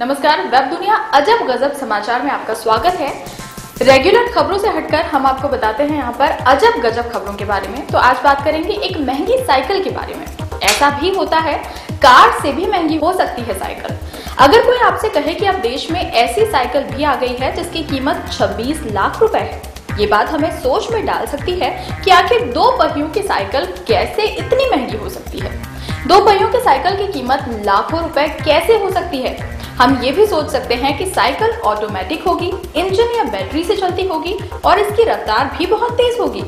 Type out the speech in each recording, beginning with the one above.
नमस्कार, वेब दुनिया अजब गजब समाचार में आपका स्वागत है। रेगुलर खबरों से हटकर हम आपको बताते हैं यहाँ पर अजब गजब खबरों के बारे में। तो आज बात करेंगे एक महँगी साइकिल के बारे में। ऐसा भी होता है, कार से भी महँगी हो सकती है साइकिल। अगर कोई आपसे कहे कि अब देश में ऐसी साइकिल भी आ गई है जिसकी कीमत 26 लाख रुपए है, ये बात हमें सोच में डाल सकती है कि आखिर दो पहियों की साइकिल कैसे इतनी महँगी हो सकती है। दो पहियों के साइकिल की कीमत लाखों रुपए कैसे हो सकती है? हम ये भी सोच सकते हैं कि साइकिल ऑटोमेटिक होगी, इंजन या बैटरी से चलती होगी और इसकी रफ्तार भी बहुत तेज होगी।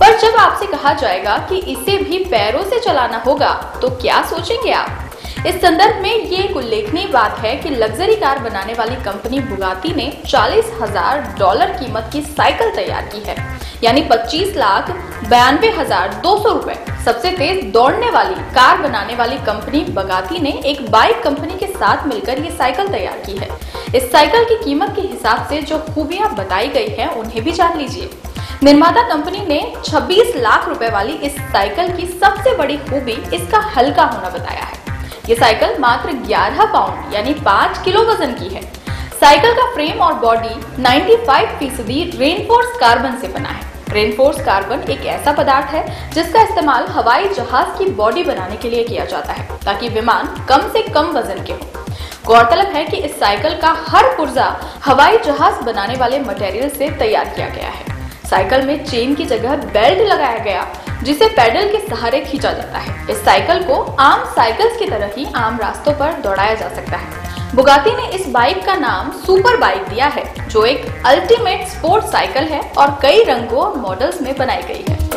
पर जब आपसे कहा जाएगा कि इसे भी पैरों से चलाना होगा तो क्या सोचेंगे आप? इस संदर्भ में ये एक उल्लेखनीय बात है कि लग्जरी कार बनाने वाली कंपनी बुगाती ने चालीस हज़ार डॉलर कीमत की साइकिल तैयार की है। यानी पच्चीस लाख बयानवे हज़ार दो सौ रूपए। सबसे तेज दौड़ने वाली, कार बनाने वाली कंपनी बगाती ने एक बाइक कंपनी के साथ मिलकर ये साइकिल तैयार की है। इस साइकिल की कीमत के हिसाब से जो खूबियाँ बताई गई हैं, उन्हें भी जान लीजिए। निर्माता कंपनी ने 26 लाख रुपए वाली इस साइकिल की सबसे बड़ी खूबी इसका हल्का होना बताया है। ये साइकिल मात्र 11 पाउंड, यानी 5 किलो वज़न की है। साइकिल का फ्रेम और बॉडी 95 फ़ीसदी रेनफोर्स कार्बन से बना है। रेनफोर्स कार्बन एक ऐसा पदार्थ है, जिसका इस्तेमाल हवाई जहाज़ की बॉडी बनाने के लिए किया जाता है, ताकि विमान कम से कम वज़न के हो। गौरतलब है कि इस साइकिल का हर पुर्जा हवाई जहाज़ बनाने वाले मटेरियल से तैयार किया गया है। साइकिल में चेन की जगह बेल्ट लगाया गया जिसे पैडल के सहारे खींचा जाता है। इस साइकिल को आम साइकिल्स की तरह ही आम रास्तों पर दौड़ाया जा सकता है। बुगाती ने इस बाइक का नाम सुपर बाइक दिया है, जो एक अल्टीमेट स्पोर्ट साइकिल है और कई रंगों और मॉडल्स में बनाई गई है।